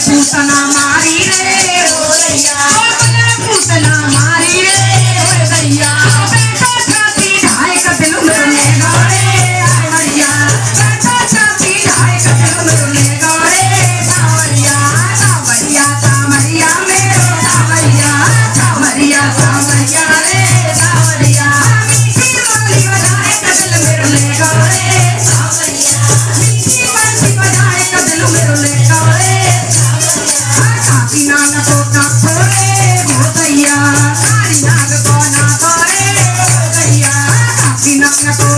Pusana, काकी